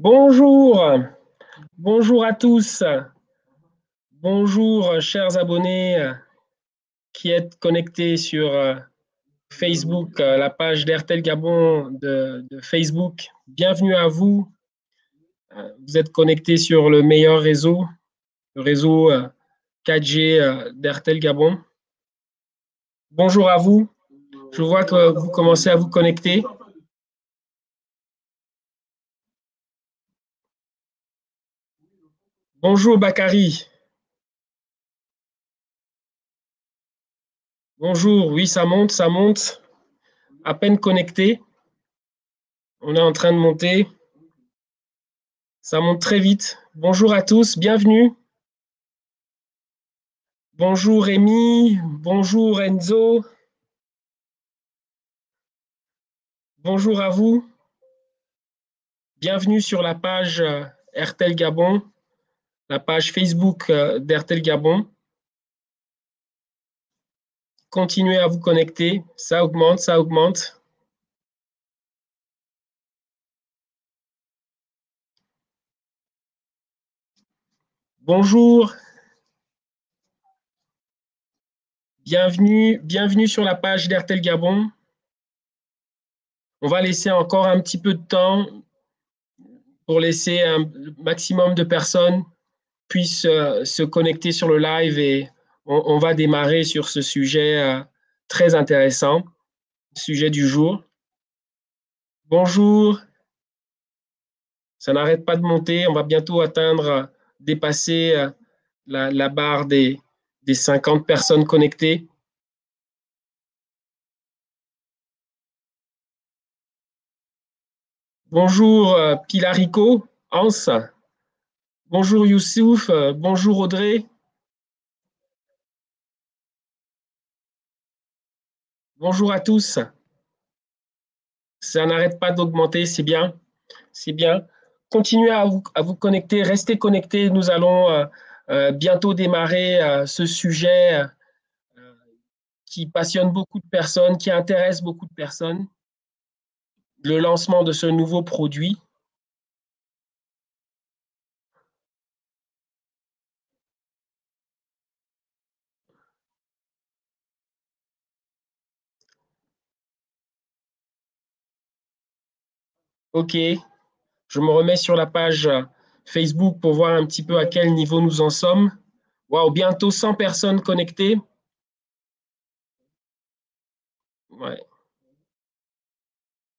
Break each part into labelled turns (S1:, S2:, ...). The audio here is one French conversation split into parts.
S1: Bonjour, bonjour à tous. Bonjour, chers abonnés qui êtes connectés sur euh, Facebook, euh, la page d'Airtel Gabon de, Facebook. Bienvenue à vous. Euh, vous êtes connectés sur le meilleur réseau, le réseau 4G d'Airtel Gabon. Bonjour à vous. Je vois que vous commencez à vous connecter. Bonjour Bakary. Bonjour, oui, ça monte, ça monte. À peine connecté. On est en train de monter. Ça monte très vite. Bonjour à tous, bienvenue. Bonjour Rémi, bonjour Enzo. Bonjour à vous. Bienvenue sur la page euh, RTL Gabon, la page Facebook euh, d'RTL Gabon. Continuez à vous connecter, ça augmente, ça augmente. Bonjour. Bienvenue, bienvenue sur la page d'RTL Gabon. On va laisser encore un petit peu de temps pour laisser un maximum de personnes puissent euh, se connecter sur le live et on, va démarrer sur ce sujet euh, très intéressant, sujet du jour. Bonjour. Ça n'arrête pas de monter. On va bientôt atteindre, dépasser euh, la, barre des, des 50 personnes connectées. Bonjour Pilarico, Hans. Bonjour Youssouf, bonjour Audrey. Bonjour à tous. Ça n'arrête pas d'augmenter, c'est bien. C'est bien. Continuez à vous, connecter, restez connectés. Nous allons euh, euh, bientôt démarrer euh, ce sujet qui passionne beaucoup de personnes, qui intéresse beaucoup de personnes. Le lancement de ce nouveau produit OK, je me remets sur la page Facebook pour voir un petit peu à quel niveau nous en sommes. Waouh, bientôt 100 personnes connectées.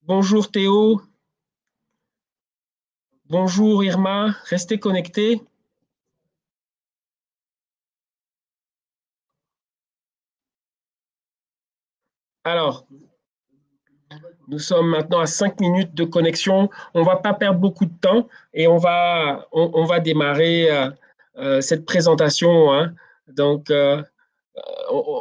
S1: Bonjour Théo. Bonjour Irma, restez connectés. Alors, nous sommes maintenant à 5 minutes de connexion. On ne va pas perdre beaucoup de temps et on va, on, va démarrer euh, euh, cette présentation. Hein. Donc, euh,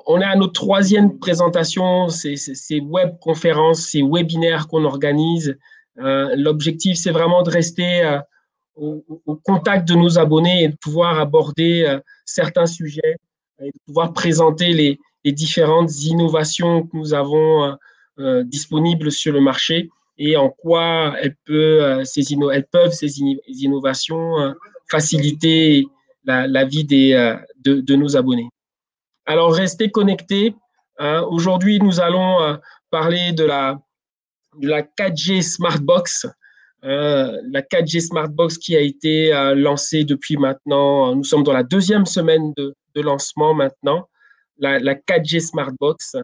S1: on est à notre troisième présentation, ces, ces web conférences, ces webinaires qu'on organise. L'objectif, c'est vraiment de rester au, contact de nos abonnés et de pouvoir aborder certains sujets et de pouvoir présenter les différentes innovations que nous avons euh, disponibles sur le marché et en quoi elles, euh, elles peuvent, ces innovations, euh, faciliter la, vie des, de, nos abonnés. Alors, restez connectés. Hein. Aujourd'hui, nous allons parler de la, de la 4G Smartbox. la 4G Smartbox qui a été lancée depuis maintenant, nous sommes dans la deuxième semaine de, lancement maintenant, la, la 4G Smartbox,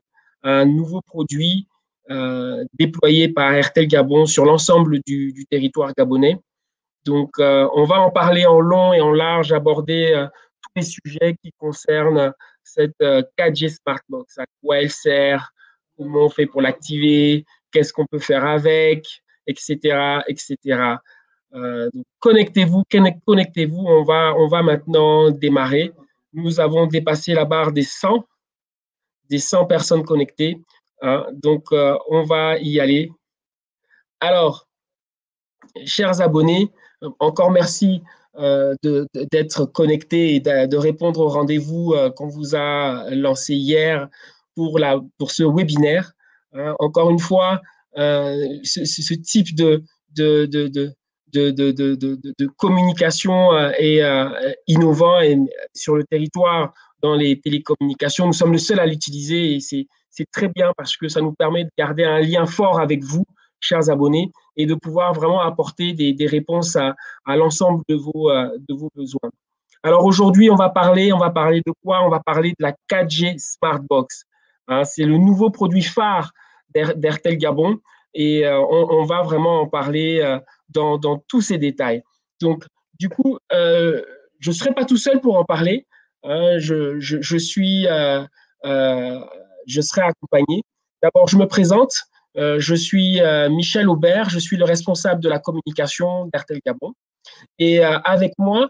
S1: un nouveau produit euh, déployé par RTL Gabon sur l'ensemble du, territoire gabonais. Donc, euh, on va en parler en long et en large, aborder euh, tous les sujets qui concernent cette 4G Smartbox, à quoi elle sert, comment on fait pour l'activer, qu'est-ce qu'on peut faire avec, etc., etc. connectez-vous, connectez-vous. On va, on va maintenant démarrer. Nous avons dépassé la barre des 100, des 100 personnes connectées. Hein. donc, euh, on va y aller. Alors, chers abonnés, encore merci euh, d'être connectés et de, répondre au rendez-vous euh, qu'on vous a lancé hier pour, ce webinaire. Encore une fois, ce, type de, communication et innovant et sur le territoire dans les télécommunications. Nous sommes le seul à l'utiliser et très bien parce que ça nous permet de garder un lien fort avec vous, chers abonnés, et de pouvoir vraiment apporter des, réponses à, l'ensemble de vos, de vos besoins. Alors aujourd'hui, on va parler, on va parler de quoi? On va parler de la 4G Smartbox. Hein, c'est le nouveau produit phare d'Airtel Gabon et euh, on, va vraiment en parler euh, dans, tous ces détails. Donc, du coup, euh, je ne serai pas tout seul pour en parler. Hein, je, suis, je serai accompagné. D'abord, je me présente. je suis Michel Aubert, je suis le responsable de la communication d'Airtel Gabon. Et avec moi,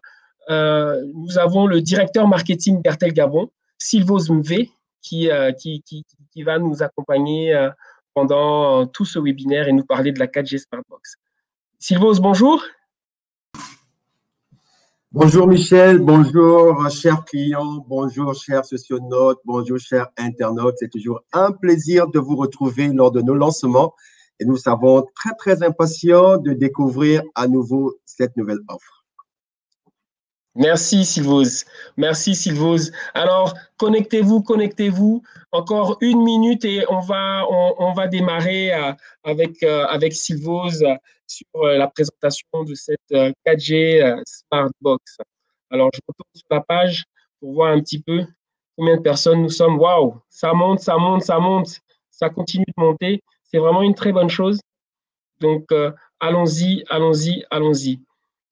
S1: nous avons le directeur marketing d'Airtel Gabon, Sylvos Mvé, qui, qui, qui, va nous accompagner pendant tout ce webinaire et nous parler de la 4G Smartbox. Sylvos, bonjour.
S2: Bonjour Michel, bonjour chers clients, bonjour chers socionautes, bonjour chers internautes. C'est toujours un plaisir de vous retrouver lors de nos lancements et nous sommes très très impatients de découvrir à nouveau cette nouvelle offre.
S1: Merci Sylvose. Merci Sylvose. Alors, connectez-vous, connectez-vous. Encore une minute et on va, on, va démarrer euh, avec, euh, avec Sylvose sur euh, la présentation de cette 4G Smartbox. Alors, je retourne sur la page pour voir un petit peu combien de personnes nous sommes. Waouh, ça monte, ça monte, ça monte. Ça continue de monter. C'est vraiment une très bonne chose. Donc, allons-y, allons-y, allons-y.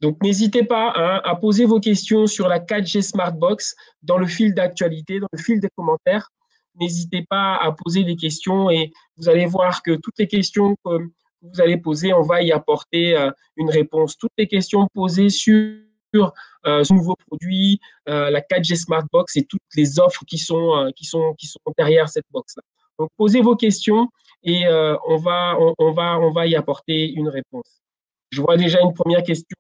S1: Donc, n'hésitez pas hein, à poser vos questions sur la 4G Smartbox dans le fil d'actualité, dans le fil des commentaires. N'hésitez pas à poser des questions et vous allez voir que toutes les questions que vous allez poser, on va y apporter euh, une réponse. Toutes les questions posées sur euh, ce nouveau produit, euh, la 4G Smartbox et toutes les offres qui sont, qui sont, qui sont derrière cette box-là. Donc, posez vos questions et on, va, on, va, on va y apporter une réponse. Je vois déjà une première question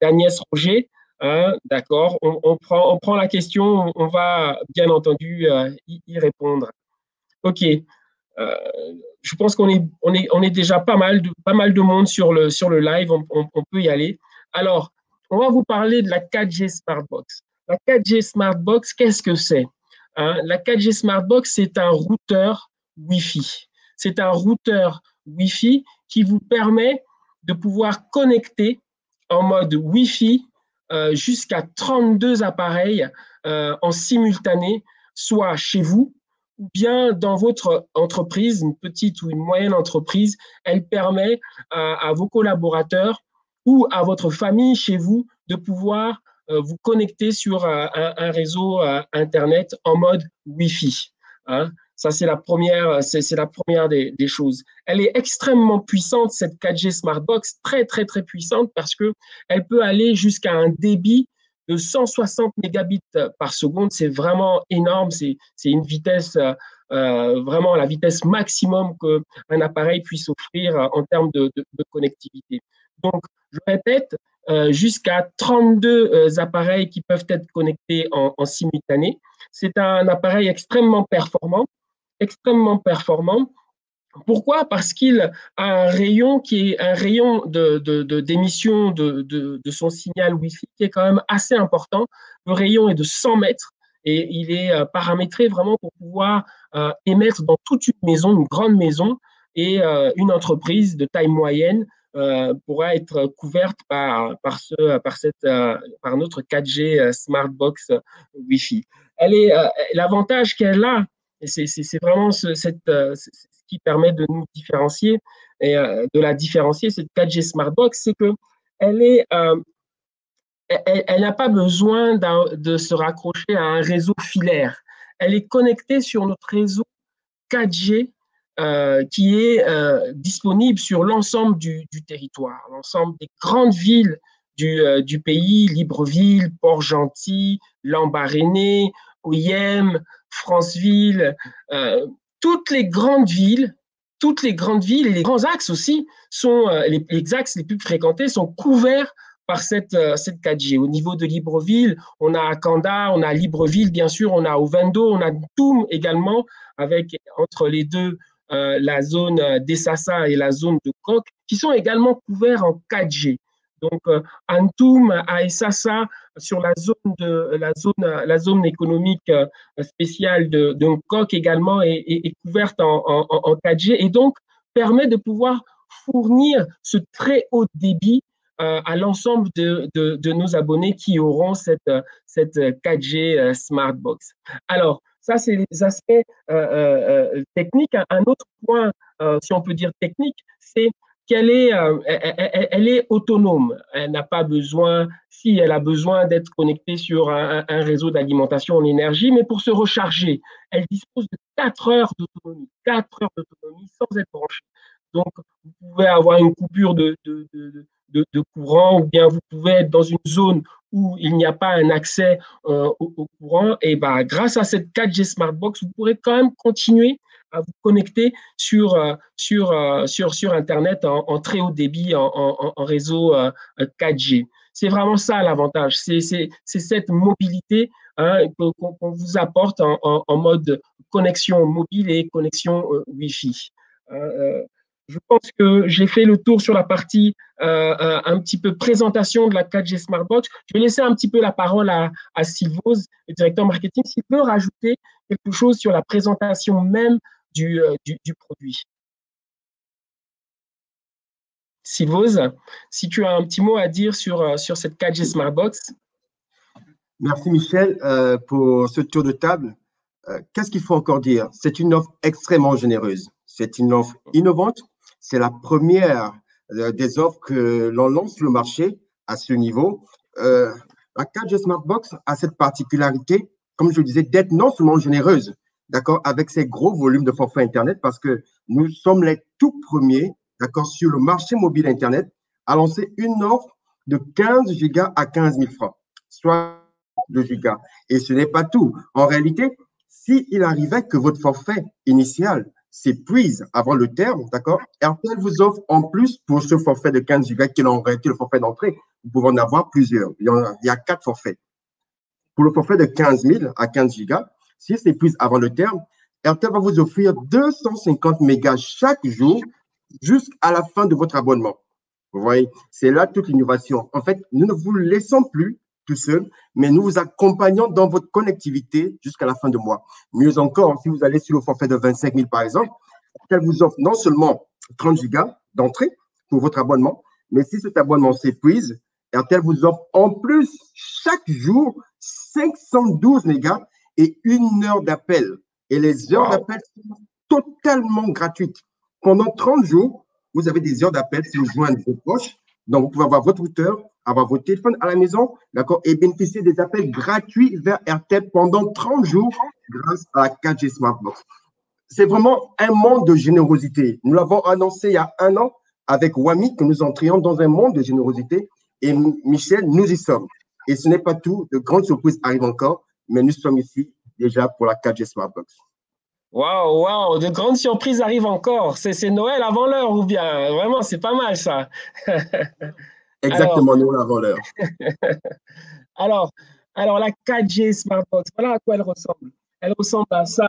S1: d'Agnès Roger. Hein, d'accord, on, prend, on prend la question, on va bien entendu y, répondre. OK. Euh, je pense qu'on est, on déjà pas mal, de, monde sur le, live, on, peut y aller. Alors, on va vous parler de la 4G Smartbox. La 4G Smartbox, qu'est-ce que c'est hein? La 4G Smartbox, c'est un routeur Wi-Fi. C'est un routeur Wi-Fi qui vous permet de pouvoir connecter en mode Wi-Fi euh, jusqu'à 32 appareils euh, en simultané, soit chez vous ou bien dans votre entreprise, une petite ou une moyenne entreprise. Elle permet à, vos collaborateurs ou à votre famille chez vous de pouvoir euh, vous connecter sur un, réseau Internet en mode Wi-Fi. Hein. Ça, c'est la première, c'est, la première des, choses. Elle est extrêmement puissante, cette 4G Smartbox, très, très, très puissante parce que elle peut aller jusqu'à un débit de 160 mégabits par seconde. C'est vraiment énorme. C'est, une vitesse, euh, vraiment la vitesse maximum qu'un appareil puisse offrir en termes de, connectivité. Donc, je répète, euh, jusqu'à 32 euh, appareils qui peuvent être connectés en, en simultané. C'est un appareil extrêmement performant extrêmement performant. Pourquoi? Parce qu'il a un rayon qui est un rayon d'émission de, de, de, son signal Wi-Fi qui est quand même assez important. Le rayon est de 100 mètres et il est euh, paramétré vraiment pour pouvoir euh, émettre dans toute une maison, une grande maison et euh, une entreprise de taille moyenne pourra être couverte par, par, ce, par, cette, par notre 4G Smartbox Wi-Fi. L'avantage qu'elle a c'est vraiment ce, cette, ce qui permet de nous différencier et euh, de la différencier, cette 4G Smartbox, c'est que elle est, euh, elle, n'a pas besoin de se raccrocher à un réseau filaire. Elle est connectée sur notre réseau 4G qui est disponible sur l'ensemble du, territoire, l'ensemble des grandes villes du, pays, Libreville, Port-Gentil, Lambaréné, Oyem, Franceville, euh, toutes les grandes villes, toutes les grandes villes les grands axes aussi euh, les, axes les plus fréquentés sont couverts par cette, euh, cette 4G. Au niveau de Libreville, on a Kanda, on a Libreville, bien sûr, on a Ovendo, on a Toum également, avec entre les deux la zone d'Essassa et la zone de Coq, qui sont également couverts en 4G. Donc, Antoum à Essassa, sur la zone, de, la zone, la zone économique spéciale de, de également, est, couverte en, en, en 4G et donc permet de pouvoir fournir ce très haut débit euh, à l'ensemble de, de, nos abonnés qui auront cette, cette 4G euh, Smartbox. Alors, ça, c'est les aspects euh, techniques. Un autre point, si on peut dire technique, c'est est, elle, est autonome. Elle n'a pas besoin, si elle a besoin d'être connectée sur un, réseau d'alimentation en énergie, mais pour se recharger, elle dispose de 4 heures d'autonomie, 4 heures d'autonomie sans être branchée. Donc, vous pouvez avoir une coupure de, courant ou bien vous pouvez être dans une zone où il n'y a pas un accès euh, au, courant. Et bah, grâce à cette 4G Smartbox, vous pourrez quand même continuer à vous connecter sur, euh, sur, euh, sur, sur Internet en, très haut débit, en, réseau 4G. C'est vraiment ça l'avantage. C'est cette mobilité hein, qu'on vous apporte en, mode connexion mobile et connexion Wi-Fi. Je pense que j'ai fait le tour sur la partie euh, euh, un petit peu présentation de la 4G Smartbox. Je vais laisser un petit peu la parole à, à Sylvose, le directeur marketing, s'il peut rajouter quelque chose sur la présentation même du, euh, du, produit. Sylvose, si tu as un petit mot à dire sur, sur cette 4G Smartbox.
S2: Merci Michel pour ce tour de table. Qu'est-ce qu'il faut encore dire? C'est une offre extrêmement généreuse. C'est une offre innovante c'est la première euh, des offres que l'on lance sur le marché à ce niveau. Euh, la 4G Smartbox a cette particularité, comme je le disais, d'être non seulement généreuse, d'accord, avec ses gros volumes de forfait Internet, parce que nous sommes les tout premiers, d'accord, sur le marché mobile Internet à lancer une offre de 15 gigas à 15 000 francs, soit 2 gigas. Et ce n'est pas tout. En réalité, s'il arrivait que votre forfait initial s'épuise avant le terme, d'accord RTL vous offre en plus pour ce forfait de 15 gigas qui aurait été le forfait d'entrée, vous pouvez en avoir plusieurs. Il y, a, quatre forfaits. Pour le forfait de 15 000 à 15 gigas, s'il s'épuise avant le terme, RTL va vous offrir 250 mégas chaque jour jusqu'à la fin de votre abonnement. Vous voyez, c'est là toute l'innovation. En fait, nous ne vous laissons plus tout seul, mais nous vous accompagnons dans votre connectivité jusqu'à la fin de mois. Mieux encore, si vous allez sur le forfait de 25 000 par exemple, elle vous offre non seulement 30 gigas d'entrée pour votre abonnement, mais si cet abonnement s'épuise, RTL vous offre en plus chaque jour 512 mégas et une heure d'appel. Et les heures d'appel sont totalement gratuites. Pendant 30 jours, vous avez des heures d'appel vous joignez vos proches. Donc, vous pouvez avoir votre routeur, avoir votre téléphone à la maison, d'accord, et bénéficier des appels gratuits vers RTL pendant 30 jours grâce à la 4G Smartbox. C'est vraiment un monde de générosité. Nous l'avons annoncé il y a un an avec Wami que nous entrions dans un monde de générosité. Et Michel, nous y sommes. Et ce n'est pas tout. De grandes surprises arrivent encore, mais nous sommes ici déjà pour la 4G Smartbox.
S1: Waouh, waouh, de grandes surprises arrivent encore. C'est Noël avant l'heure ou bien? Vraiment, c'est pas mal ça.
S2: Exactement, nous l'avons l'heure.
S1: alors, alors, la 4G Smartbox, voilà à quoi elle ressemble. Elle ressemble à ça.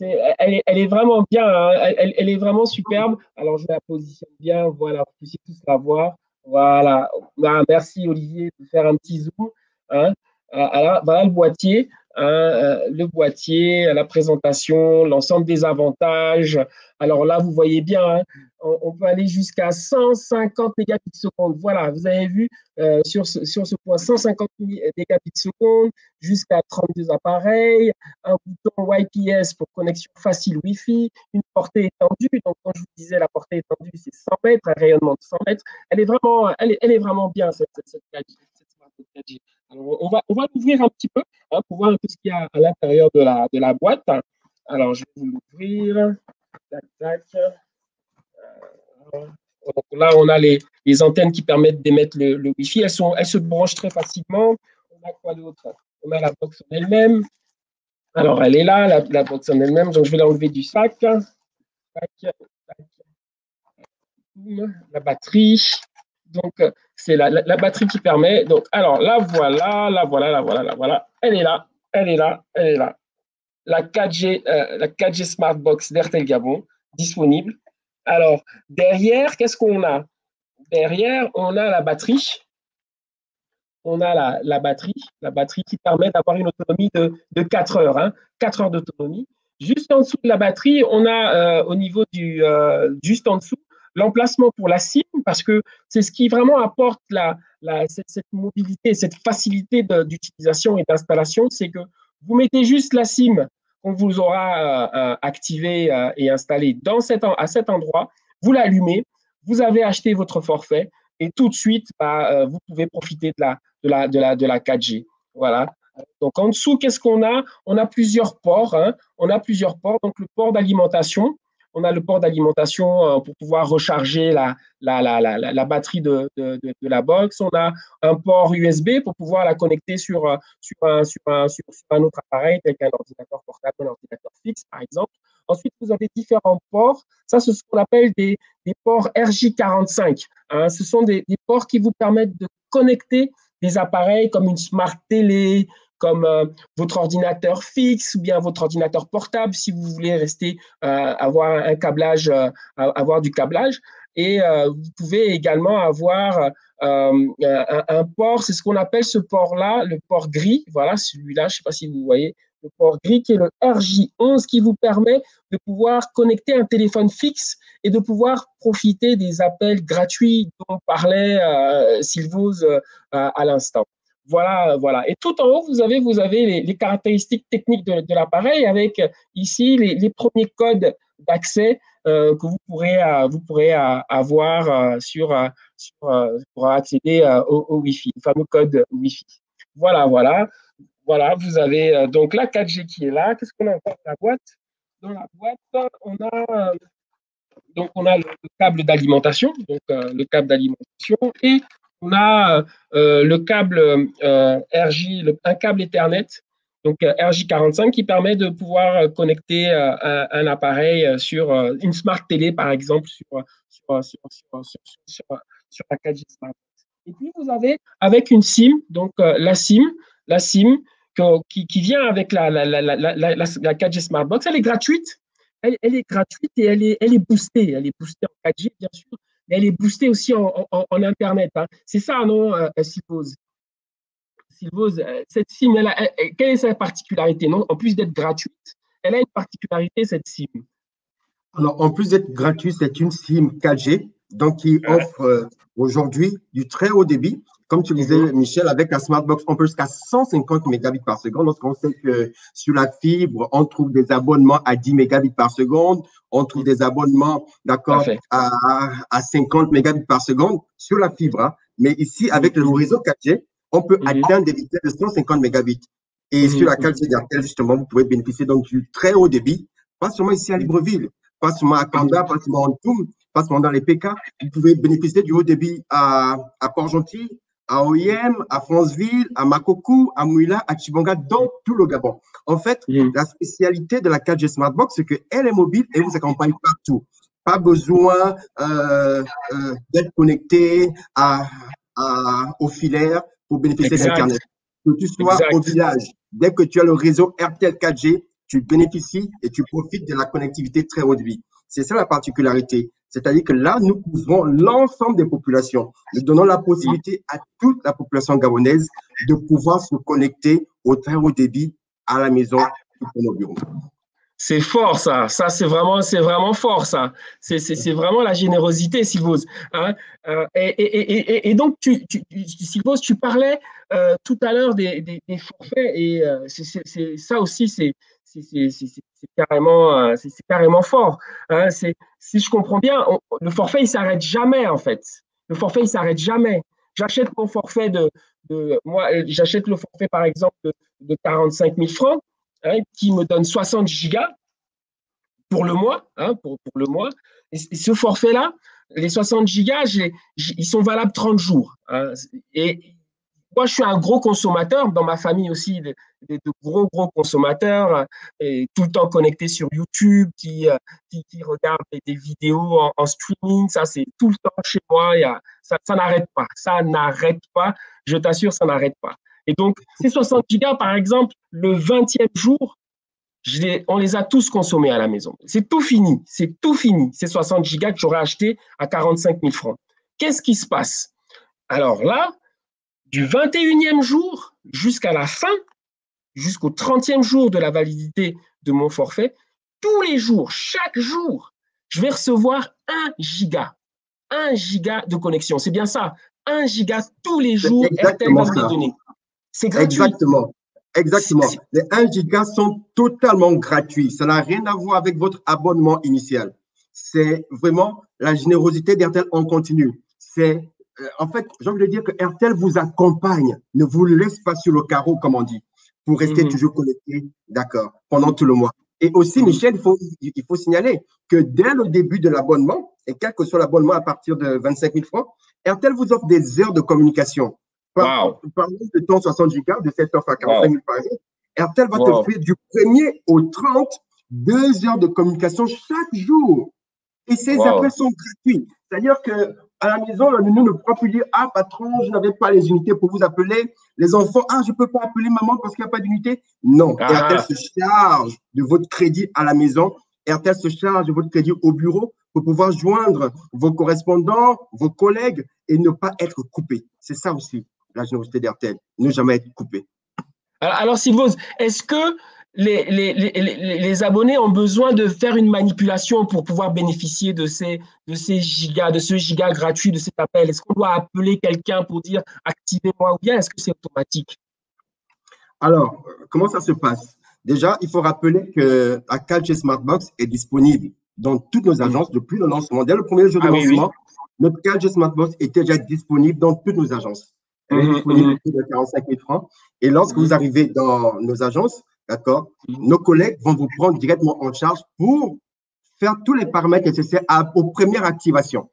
S1: elle, est, elle, est, vraiment bien, hein. elle, elle, est vraiment superbe. Alors, je la positionne bien, voilà, vous puissiez tous la voir. Voilà. Ah, merci Olivier de faire un petit zoom. Hein. Voilà le boîtier. Hein, euh, le boîtier, la présentation, l'ensemble des avantages. Alors là, vous voyez bien, hein, on, peut aller jusqu'à 150 mégabits. Voilà, vous avez vu euh, sur, ce, sur ce point 150 mégabits jusqu'à 32 appareils, un bouton YPS pour connexion facile Wi-Fi, une portée étendue. Donc, quand je vous disais la portée étendue, c'est 100 mètres, un rayonnement de 100 mètres. Elle est vraiment, elle est, elle est vraiment bien cette, cette, cette, on va, on va l'ouvrir un petit peu hein, pour voir peu ce qu'il y a à l'intérieur de la, de la boîte. Alors, je vais vous l'ouvrir. Euh, donc là, on a les, les antennes qui permettent d'émettre le, Wi-Fi. Elles, sont, elles se branchent très facilement. On a quoi d'autre? On a la box en elle-même. Alors, elle est là, la, la box en elle-même. Donc, je vais l'enlever du sac. La batterie. Donc, c'est la, la, batterie qui permet. Donc, alors, la voilà, la voilà, la voilà, la voilà. Elle est là, elle est là, elle est là. La 4G, euh, la 4G Smartbox d'Airtel Gabon, disponible. Alors, derrière, qu'est-ce qu'on a? Derrière, on a la batterie. On a la, batterie, la batterie qui permet d'avoir une autonomie de, de 4 heures, hein, 4 heures d'autonomie. Juste en dessous de la batterie, on a euh, au niveau du, euh, juste en dessous, l'emplacement pour la SIM, parce que c'est ce qui vraiment apporte la, cette, mobilité, cette facilité d'utilisation et d'installation, c'est que vous mettez juste la SIM qu'on vous aura euh, activée et installée dans cet, à cet endroit, vous l'allumez, vous avez acheté votre forfait et tout de suite, bah, vous pouvez profiter de la, de la, de la, de la 4G. Voilà. Donc en dessous, qu'est-ce qu'on a? On a plusieurs ports. Hein. On a plusieurs ports. Donc le port d'alimentation. On a le port d'alimentation euh, pour pouvoir recharger la, la, la, la batterie de, de, de, la box. On a un port USB pour pouvoir la connecter sur, euh, sur, un, sur, un, sur, un autre appareil, tel qu'un ordinateur portable, un ordinateur fixe, par exemple. Ensuite, vous avez différents ports. Ça, c'est ce qu'on appelle des, des ports RJ45. Hein. Ce sont des, des ports qui vous permettent de connecter des appareils comme une smart télé, comme euh, votre ordinateur fixe ou bien votre ordinateur portable si vous voulez rester euh, avoir un câblage, euh, avoir du câblage. Et vous pouvez également avoir un, port, c'est ce qu'on appelle ce port-là, le port gris. Voilà, celui-là, je ne sais pas si vous voyez, le port gris qui est le RJ11 qui vous permet de pouvoir connecter un téléphone fixe et de pouvoir profiter des appels gratuits dont parlait Sylvose à l'instant. Voilà, voilà. Et tout en haut, vous avez, vous avez les, caractéristiques techniques de, l'appareil avec ici les, premiers codes d'accès euh, que vous pourrez, euh, vous pourrez euh, avoir sur, pour accéder au, au, Wi-Fi, le fameux code Wi-Fi. Voilà, voilà. Voilà, vous avez donc la 4G qui est là. Qu'est-ce qu'on a encore dans la boîte? Dans la boîte, on a donc on a le câble d'alimentation, donc le câble d'alimentation et on a euh, le câble euh, RJ, un câble Ethernet, donc euh, RJ45, qui permet de pouvoir connecter un, appareil sur une smart télé, par exemple, sur, sur, la 4G Smart. Et puis, vous avez avec une SIM, donc la SIM, la SIM qui, qui, vient avec la, la, la, la, 4G Smartbox, elle est gratuite. Elle, elle, est gratuite et elle est, elle est boostée. Elle est boostée en 4G, bien sûr, elle est boostée aussi en, Internet. Hein. C'est ça, non, euh, Sylvose? Sylvose, euh, cette SIM, quelle est sa particularité non? En plus d'être gratuite, elle a une particularité, cette SIM.
S2: Alors, en plus d'être gratuite, c'est une SIM 4G, donc qui offre euh, aujourd'hui du très haut débit. Comme tu disais, mhm. Michel, avec la Smartbox, on peut jusqu'à 150 mégabits par seconde. Lorsqu'on sait que sur la fibre, on trouve des abonnements à 10 mégabits par seconde, on trouve des abonnements, d'accord, à, à 50 mégabits par seconde sur la fibre. Hein. Mais ici, avec le réseau 4G, on peut mhm. atteindre des vitesses de 150 mégabits. Et mhm. sur la 4G d'Artel, justement, vous pouvez bénéficier donc du très haut débit, pas seulement ici à Libreville, pas seulement à Kanda, pas seulement en Toum, pas seulement dans les PK. Vous pouvez bénéficier du haut débit à, à Port-Gentil, à OIM, à Franceville, à Makoku, à Mouila, à Chibanga, dans tout le Gabon. En fait, la spécialité de la 4G Smartbox, c'est qu'elle est mobile et vous accompagne partout. Pas besoin euh, euh, d'être connecté à, à, au filaire pour bénéficier d'Internet. Que tu sois au village, dès que tu as le réseau RTL 4G, tu bénéficies et tu profites de la connectivité très haute vie. C'est ça la particularité. C'est-à-dire que là, nous couvrons l'ensemble des populations. Nous donnons la possibilité à toute la population gabonaise de pouvoir se connecter au très haut débit à la maison ou nos bureaux.
S1: C'est fort ça, ça c'est vraiment, c'est vraiment fort ça. C'est, vraiment la générosité, Sylvose. Hein. Euh, et, donc, tu, tu, Sylvose, parlais euh, tout à l'heure des, forfaits et euh, ça aussi, c'est, c'est carrément, euh, carrément fort. Hein. si je comprends bien, le forfait, il s'arrête jamais, en fait. Le forfait, il s'arrête jamais. J'achète mon forfait de, moi, j'achète le forfait, par exemple, de, 45 000 francs, hein, qui me donne 60 gigas pour le mois, hein, pour, le mois. Et, ce forfait-là, les 60 gigas, ils sont valables 30 jours. et moi, je suis un gros consommateur, dans ma famille aussi, de, gros, gros consommateurs, et tout le temps connectés sur YouTube, qui, euh, qui, regardent des, vidéos en, streaming. Ça, c'est tout le temps chez moi. Y ça n'arrête pas. Ça n'arrête pas. Je t'assure, ça n'arrête pas. Et donc, ces 60 gigas, par exemple, le 20e jour, on les a tous consommés à la maison. C'est tout fini, c'est tout fini. Ces 60 gigas que j'aurais acheté à 45 000 francs. Qu'est-ce qui se passe? Alors là, du 21e jour jusqu'à la fin, jusqu'au 30e jour de la validité de mon forfait, tous les jours, chaque jour, je vais recevoir 1 giga. 1 giga de connexion. C'est bien ça. 1 giga tous les jours, RTL va me donner.
S2: C'est gratuit. Exactement. Exactement. Les 1 giga sont totalement gratuits. Ça n'a rien à voir avec votre abonnement initial. C'est vraiment la générosité d'RTL en continu. C'est, en fait, j'ai envie de dire que RTL vous accompagne, ne vous laisse pas sur le carreau, comme on dit, pour rester mhm. toujours connecté, d'accord, pendant tout le mois. Et aussi, mhm. Michel, il faut, il faut signaler que dès le début de l'abonnement, et quel que soit l'abonnement à partir de 25 000 francs, RTL vous offre des heures de communication. Par, par de temps 60 gigas, de 7 heures à 45 000 par jour, RTL va te t'offrir du 1er au 30 deux heures de communication chaque jour. Et ces appels sont gratuits. C'est-à-dire que à la maison, le nounou ne pourra plus dire Ah, patron, je n'avais pas les unités pour vous appeler. Les enfants, Ah, je ne peux pas appeler maman parce qu'il n'y a pas d'unité? Non, ah. RTL se charge de votre crédit à la maison. RTL se charge de votre crédit au bureau pour pouvoir joindre vos correspondants, vos collègues et ne pas être coupé. C'est ça aussi, la générosité d'RTL, ne jamais être coupé.
S1: Alors, Sylvose, est-ce que les, les, abonnés ont besoin de faire une manipulation pour pouvoir bénéficier de ces, de ces gigas, de ce giga gratuit, de cet appel Est-ce qu'on doit appeler quelqu'un pour dire activez-moi ou bien est-ce que c'est automatique?
S2: Alors, comment ça se passe? Déjà, il faut rappeler que la 4G Smartbox est disponible dans toutes nos agences depuis le lancement. Dès le premier jour de ah lancement, notre 4G Smartbox était déjà disponible dans toutes nos agences. Elle est mhm, disponible mhm. de 45 000 francs. Et lorsque vous arrivez dans nos agences, D'accord? Mhm. Nos collègues vont vous prendre directement en charge pour faire tous les paramètres nécessaires aux premières activations.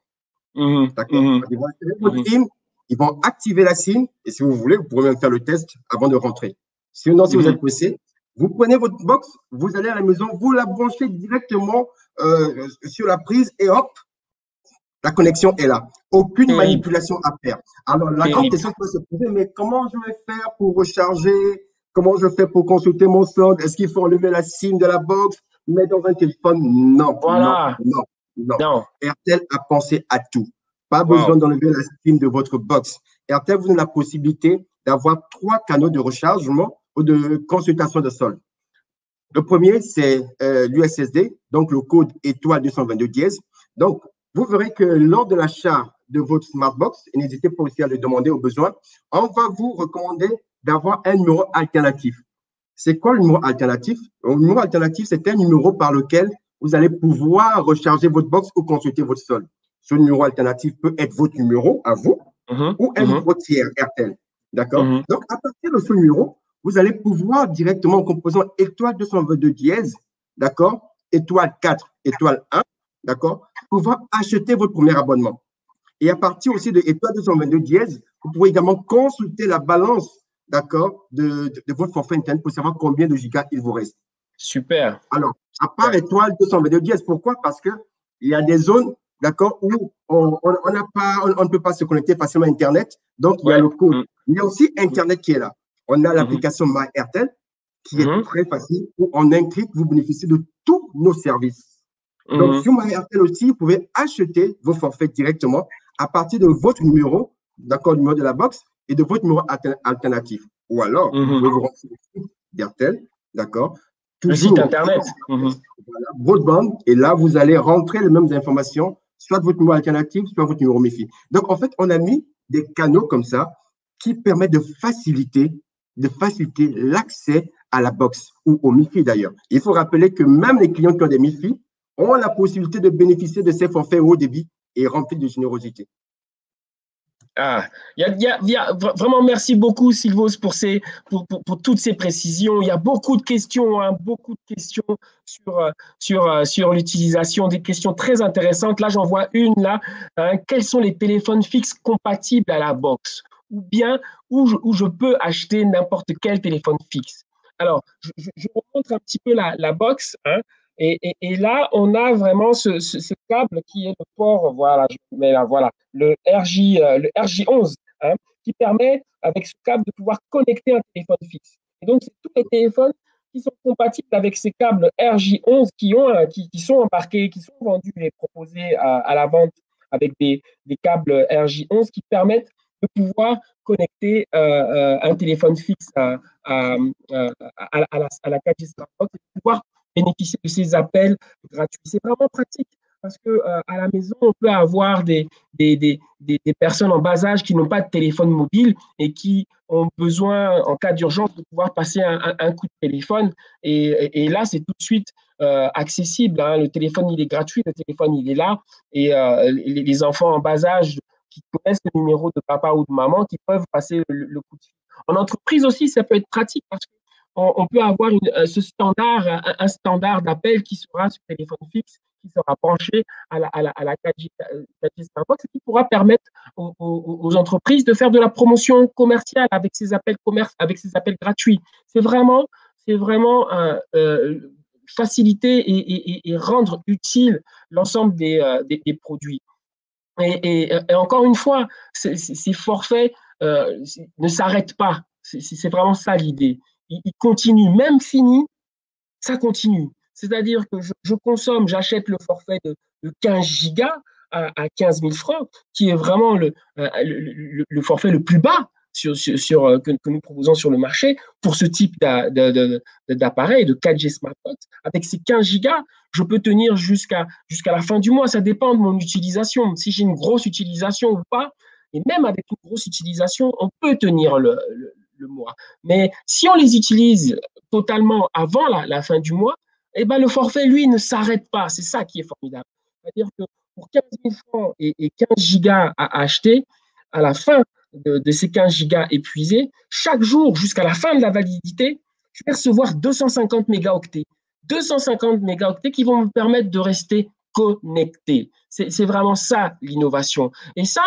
S2: Mhm. D'accord? mhm. Ils vont activer votre SIM, ils vont activer la SIM, et si vous voulez, vous pourrez même faire le test avant de rentrer. Sinon, si vous êtes pressé, vous prenez votre box, vous allez à la maison, vous la branchez directement euh, sur la prise et hop, la connexion est là. Aucune manipulation à faire. Alors, la grande question peut se poser, mais comment je vais faire pour recharger? Comment je fais pour consulter mon solde? Est-ce qu'il faut enlever la SIM de la box? Mettre dans un téléphone Non. Voilà. Non, non, non. RTL a pensé à tout. Pas besoin d'enlever la SIM de votre box. RTL vous donne la possibilité d'avoir trois canaux de rechargement ou de consultation de solde. Le premier, c'est euh, l'USSD, donc le code étoile 222 dièse. Donc, vous verrez que lors de l'achat de votre Smartbox, et n'hésitez pas aussi à le demander au besoin, on va vous recommander d'avoir un numéro alternatif. C'est quoi le numéro alternatif? Le numéro alternatif, c'est un numéro par lequel vous allez pouvoir recharger votre box ou consulter votre sol. Ce numéro alternatif peut être votre numéro à vous mhm. ou un mhm. numéro tiers RTL. D'accord? Mhm. Donc, à partir de ce numéro, vous allez pouvoir directement en composant étoile 222 dièse, d'accord? Étoile 4, étoile 1, d'accord? Pouvoir acheter votre premier abonnement. Et à partir aussi de étoile 222 dièse, vous pouvez également consulter la balance d'accord, de, de, votre forfait Internet pour savoir combien de gigas il vous reste.
S1: Super.
S2: Alors, à part étoile 222 dièse, pourquoi? Parce qu'il y a des zones, d'accord, où on, on, pas, on, ne peut pas se connecter facilement à Internet. Donc, il y a le code. Mm. Il y a aussi Internet qui est là. On a mm-hmm. l'application MyAirtel qui est mm-hmm. très facile, où en un clic, vous bénéficiez de tous nos services. Donc, mm-hmm. sur MyAirtel aussi, vous pouvez acheter vos forfaits directement à partir de votre numéro, d'accord, numéro de la box, et de votre numéro alternatif. Ou alors, vous mhm. pouvez vous le site d'Airtel, d'accord?
S1: Le site Internet.
S2: Mhm. Voilà, et là, vous allez rentrer les mêmes informations, soit votre numéro alternatif, soit votre numéro MIFI. Donc, en fait, on a mis des canaux comme ça qui permettent de faciliter, de faciliter l'accès à la box ou au MIFI d'ailleurs. Il faut rappeler que même les clients qui ont des MIFI ont la possibilité de bénéficier de ces forfaits haut débit et remplis de générosité.
S1: Ah, y y a, vraiment merci beaucoup Sylvos pour, ces, pour, pour, toutes ces précisions. Il y a beaucoup de questions, hein, beaucoup de questions sur, euh, sur, euh, sur l'utilisation, des questions très intéressantes. Là, j'en vois une là. Hein. quels sont les téléphones fixes compatibles à la box? Ou bien où je, où je peux acheter n'importe quel téléphone fixe? Alors, je, je, vous montre un petit peu la, la box. Hein. Et, là, on a vraiment ce, câble qui est le port, voilà, mais là, voilà, le, RJ, euh, le RJ11, hein, qui permet, avec ce câble, de pouvoir connecter un téléphone fixe. Et donc, c'est tous les téléphones qui sont compatibles avec ces câbles RJ11 qui, ont, qui, sont embarqués, qui sont vendus et proposés à, la vente avec des, câbles RJ11 qui permettent de pouvoir connecter euh, euh, un téléphone fixe à, la, à la 4G Smartbox et pouvoir bénéficier de ces appels gratuits. C'est vraiment pratique parce que euh, à la maison, on peut avoir des, des, des, des, personnes en bas âge qui n'ont pas de téléphone mobile et qui ont besoin, en cas d'urgence, de pouvoir passer un, un, coup de téléphone. Et, et là, c'est tout de suite euh, accessible. Hein. Le téléphone, il est gratuit, le téléphone, il est là. Et euh, les, enfants en bas âge qui connaissent le numéro de papa ou de maman, qui peuvent passer le, coup de fil. En entreprise aussi, ça peut être pratique parce qu'on on peut avoir une, ce standard, un, standard d'appel qui sera sur téléphone fixe qui sera branché à la, à la, à la 4G, Starbucks et qui pourra permettre aux, entreprises de faire de la promotion commerciale avec ces appels avec ces appels gratuits. C'est vraiment, vraiment euh, faciliter et, rendre utile l'ensemble des, euh, des, produits. Et, encore une fois, ces forfaits euh, ne s'arrêtent pas. C'est vraiment ça l'idée. Ils continuent, même fini, ça continue. C'est-à-dire que je, consomme, j'achète le forfait de, 15 gigas à, 15 000 francs, qui est vraiment le, euh, le, forfait le plus bas sur, euh, que, nous proposons sur le marché pour ce type d'appareil, de 4G Smartbox. Avec ces 15 gigas, je peux tenir jusqu'à jusqu'à la fin du mois. Ça dépend de mon utilisation. Si j'ai une grosse utilisation ou pas, et même avec une grosse utilisation, on peut tenir le, mois. Mais si on les utilise totalement avant la, fin du mois, eh ben, le forfait, lui, ne s'arrête pas. C'est ça qui est formidable. C'est-à-dire que pour 15 000 francs et, 15 gigas à acheter, à la fin de, ces 15 gigas épuisés, chaque jour, jusqu'à la fin de la validité, je vais recevoir 250 mégaoctets. 250 mégaoctets qui vont me permettre de rester connecté. C'est vraiment ça l'innovation. Et ça,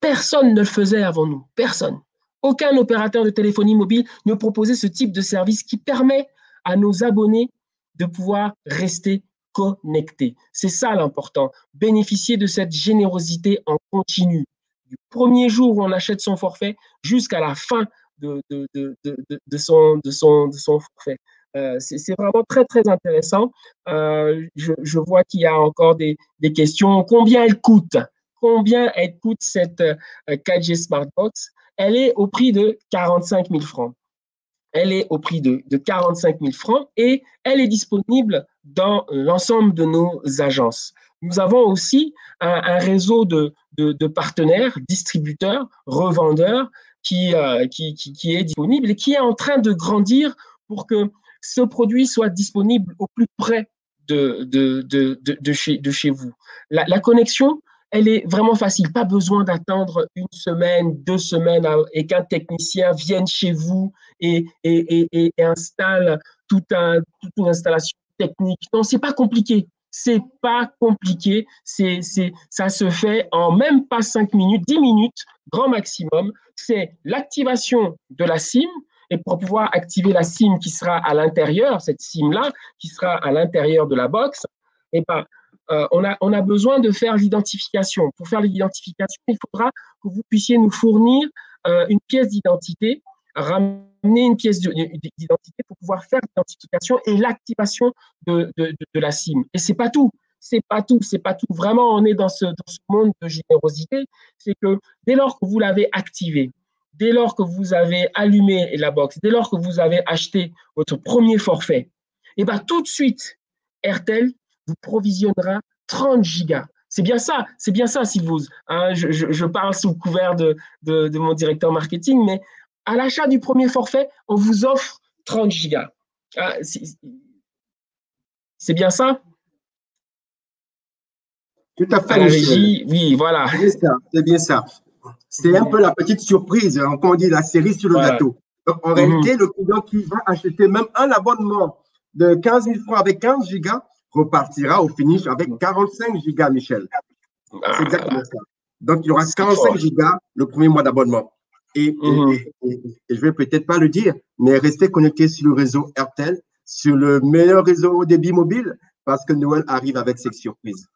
S1: personne ne le faisait avant nous. Personne. Aucun opérateur de téléphonie mobile ne proposait ce type de service qui permet à nos abonnés de pouvoir rester connecté. C'est ça l'important, bénéficier de cette générosité en continu. Du premier jour où on achète son forfait jusqu'à la fin de, son, forfait. Euh, c'est vraiment très, très intéressant. Euh, je, vois qu'il y a encore des, des, questions. Combien elle coûte? Combien elle coûte cette 4G euh, Smartbox? Elle est au prix de 45 000 francs elle est au prix de, 45 000 francs et elle est disponible dans l'ensemble de nos agences. Nous avons aussi un, réseau de, partenaires, distributeurs, revendeurs euh, qui, est disponible et qui est en train de grandir pour que ce produit soit disponible au plus près de, de, chez, de chez vous. la connexion elle est vraiment facile. Pas besoin d'attendre une semaine, deux semaines et qu'un technicien vienne chez vous et, installe toute une installation technique. Non, c'est pas compliqué. C'est pas compliqué. C'est, ça se fait en même pas cinq minutes, dix minutes, grand maximum. C'est l'activation de la SIM. Et pour pouvoir activer la SIM qui sera à l'intérieur, cette SIM-là, qui sera à l'intérieur de la box, eh ben, euh, on, a, on a besoin de faire l'identification. Pour faire l'identification, il faudra que vous puissiez nous fournir euh, une pièce d'identité, ramener une pièce d'identité pour pouvoir faire l'identification et l'activation de, la SIM. Et c'est pas tout. C'est pas tout, c'est pas tout. Vraiment, on est dans ce, monde de générosité. C'est que dès lors que vous l'avez activé, dès lors que vous avez allumé la box, dès lors que vous avez acheté votre premier forfait, et eh ben tout de suite, RTL vous provisionnera 30 gigas. C'est bien ça, c'est bien ça, Sylvose. Hein, je, parle sous couvert de, de, mon directeur marketing, mais à l'achat du premier forfait, on vous offre 30 gigas. Ah, c'est bien ça?
S2: Tout à fait.
S1: oui, voilà.
S2: C'est bien ça. C'est un peu la petite surprise, hein, on dit la série sur le gâteau. en mhm. réalité, le client qui va acheter même un abonnement de 15 000 francs avec 15 gigas, repartira au finish avec 45 gigas, Michel. C'est exactement ça. Donc, il y aura 45 gigas le premier mois d'abonnement. Et, mhm. je ne vais peut-être pas le dire, mais restez connectés sur le réseau RTL, sur le meilleur réseau débit mobile, parce que Noël arrive avec ses surprises.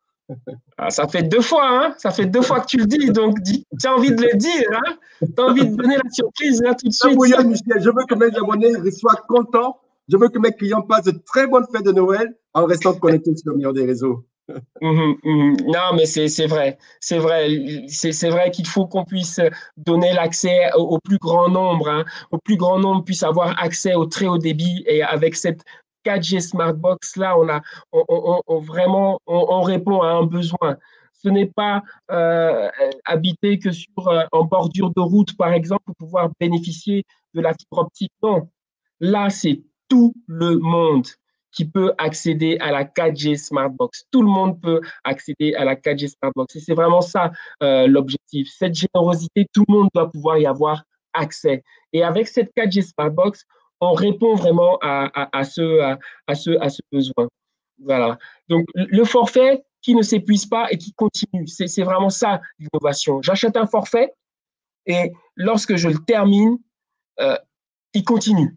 S1: Ah, ça fait deux fois, hein ça fait deux fois que tu le dis, donc tu as envie de le dire, hein tu as envie de donner la surprise là tout de suite.
S2: Michel, je veux que mes abonnés soient contents Je veux que mes clients passent de très bonnes fêtes de Noël en restant connectés sur le meilleur des réseaux.
S1: Mhm, mhm. Non, mais c'est vrai. C'est vrai. C'est vrai qu'il faut qu'on puisse donner l'accès au, plus grand nombre, hein, au plus grand nombre puisse avoir accès au très haut débit. Et avec cette 4G Smartbox, là, on, on, vraiment, on, répond à un besoin. Ce n'est pas euh, habité que sur, euh, en bordure de route, par exemple, pour pouvoir bénéficier de la fibre optique. Non. Là, c'est tout le monde qui peut accéder à la 4G Smartbox. Tout le monde peut accéder à la 4G Smartbox. Et c'est vraiment ça euh, l'objectif. Cette générosité, tout le monde doit pouvoir y avoir accès. Et avec cette 4G Smartbox, on répond vraiment à, ce, à, ce, à ce besoin. Voilà. Donc, le forfait qui ne s'épuise pas et qui continue, c'est vraiment ça l'innovation. J'achète un forfait et lorsque je le termine, euh, il continue.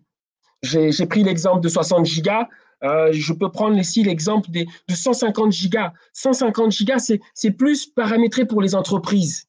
S1: J'ai pris l'exemple de 60 gigas. Euh, je peux prendre ici l'exemple de 150 gigas. 150 gigas, c'est plus paramétré pour les entreprises.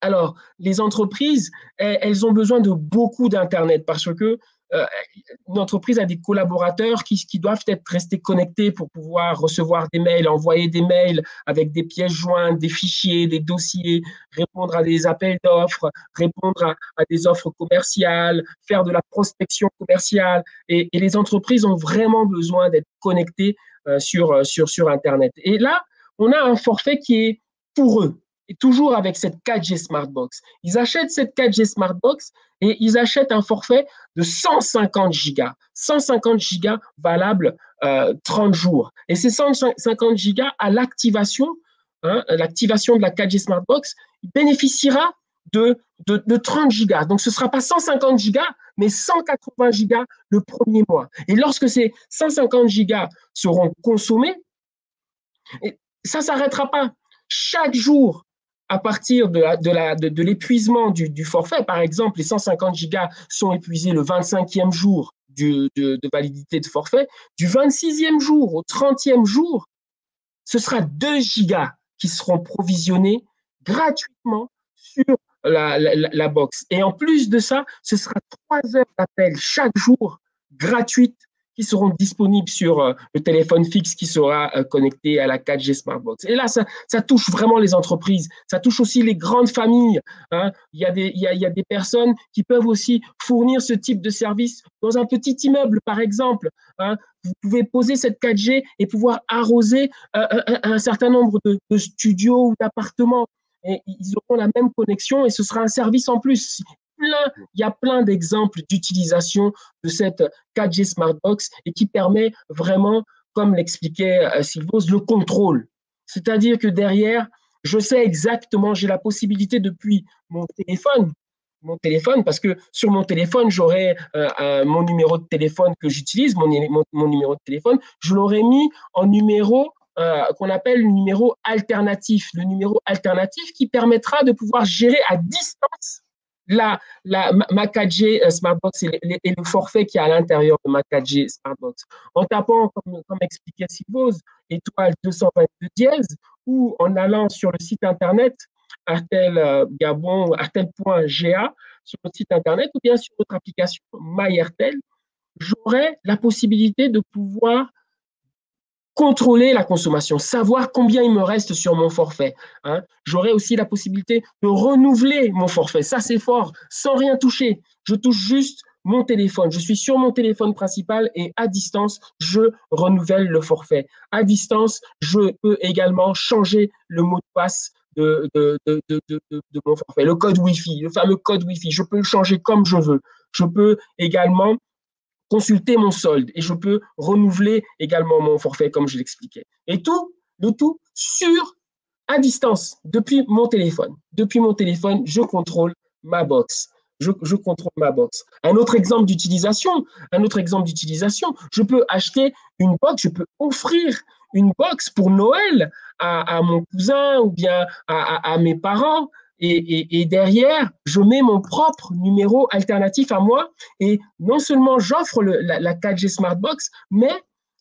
S1: Alors, les entreprises, elles, ont besoin de beaucoup d'Internet parce que une entreprise a des collaborateurs qui, doivent être restés connectés pour pouvoir recevoir des mails, envoyer des mails avec des pièces jointes, des fichiers, des dossiers, répondre à des appels d'offres, répondre à, des offres commerciales, faire de la prospection commerciale. Et, les entreprises ont vraiment besoin d'être connectées euh, euh, sur Internet. Et là, on a un forfait qui est pour eux et toujours avec cette 4G Smartbox. Ils achètent cette 4G Smartbox et ils achètent un forfait de 150 gigas. 150 gigas valable 30 jours. Et ces 150 gigas à l'activation, hein, de la 4G Smartbox, bénéficiera de, de, de, 30 gigas. Donc, ce ne sera pas 150 gigas, mais 180 gigas le premier mois. Et lorsque ces 150 gigas seront consommés, ça ne s'arrêtera pas. Chaque jour, à partir de, l'épuisement du, forfait, par exemple, les 150 gigas sont épuisés le 25e jour de, validité de forfait, du 26e jour au 30e jour, ce sera 2 gigas qui seront provisionnés gratuitement sur la, box. Et en plus de ça, ce sera 3 heures d'appel chaque jour gratuites qui seront disponibles sur euh, le téléphone fixe qui sera euh, connecté à la 4G Smartbox. Et là, ça, touche vraiment les entreprises. Ça touche aussi les grandes familles. Hein. Il, y a des, personnes qui peuvent aussi fournir ce type de service dans un petit immeuble, par exemple. Hein. Vous pouvez poser cette 4G et pouvoir arroser euh, un, certain nombre de, studios ou d'appartements. Ils auront la même connexion et ce sera un service en plus il y a plein d'exemples d'utilisation de cette 4G Smartbox et qui permet vraiment, comme l'expliquait euh, Sylvos, le contrôle. C'est-à-dire que derrière, je sais exactement, j'ai la possibilité depuis mon téléphone, mon téléphone, parce que sur mon téléphone, j'aurai euh, mon numéro de téléphone que j'utilise, mon, mon, numéro de téléphone, je l'aurais mis en numéro euh, qu'on appelle le numéro alternatif, le numéro alternatif qui permettra de pouvoir gérer à distance la, la, ma 4G euh, Smartbox et, le forfait qui est à l'intérieur de ma 4G Smartbox. En tapant, comme, comme expliquait Sylvose, étoile 222 dièse, ou en allant sur le site internet Artel euh, artel.ga, sur le site internet, ou bien sur notre application MyAirtel, j'aurai la possibilité de pouvoir contrôler la consommation, savoir combien il me reste sur mon forfait. Hein. J'aurai aussi la possibilité de renouveler mon forfait. Ça, c'est fort, sans rien toucher. Je touche juste mon téléphone. Je suis sur mon téléphone principal et à distance, je renouvelle le forfait. À distance, je peux également changer le mot de passe de, de, de, de, mon forfait, le code Wi-Fi, le fameux code Wi-Fi. Je peux le changer comme je veux. Je peux également consulter mon solde et je peux renouveler également mon forfait comme je l'expliquais. Et tout, le tout sur, à distance, depuis mon téléphone. Depuis mon téléphone, je contrôle ma box. Je, contrôle ma box. Un autre exemple d'utilisation, un autre exemple d'utilisation, je peux acheter une box, je peux offrir une box pour Noël à, mon cousin ou bien à mes parents et, derrière, je mets mon propre numéro alternatif à moi. Et non seulement j'offre la, 4G Smartbox, mais